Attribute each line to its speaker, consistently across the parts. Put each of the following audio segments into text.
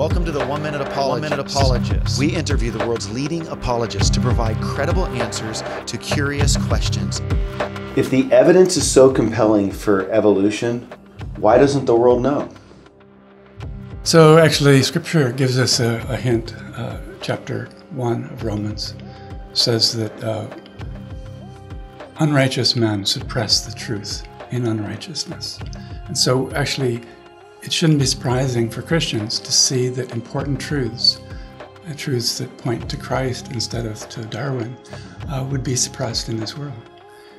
Speaker 1: Welcome to the One Minute Apologist. One Minute Apologist. We interview the world's leading apologists to provide credible answers to curious questions.
Speaker 2: If the evidence is so compelling for evolution, why doesn't the world know?
Speaker 3: So, actually, Scripture gives us a, a hint. Uh, chapter 1 of Romans says that uh, unrighteous men suppress the truth in unrighteousness. And so, actually, it shouldn't be surprising for Christians to see that important truths, uh, truths that point to Christ instead of to Darwin, uh, would be suppressed in this world.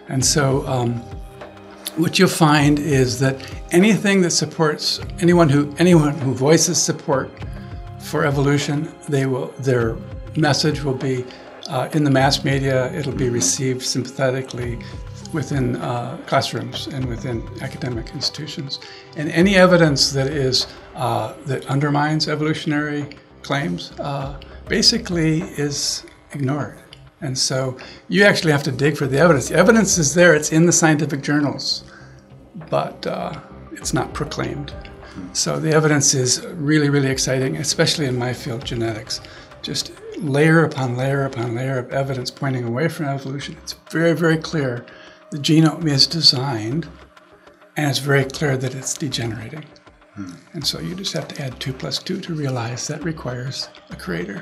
Speaker 3: And so, um, what you'll find is that anything that supports anyone who anyone who voices support for evolution, they will their message will be uh, in the mass media. It'll be received sympathetically within uh, classrooms and within academic institutions. And any evidence that is uh, that undermines evolutionary claims uh, basically is ignored. And so you actually have to dig for the evidence. The evidence is there, it's in the scientific journals, but uh, it's not proclaimed. So the evidence is really, really exciting, especially in my field, genetics. Just layer upon layer upon layer of evidence pointing away from evolution. It's very, very clear the genome is designed, and it's very clear that it's degenerating. Hmm. And so you just have to add 2 plus 2 to realize that requires a creator.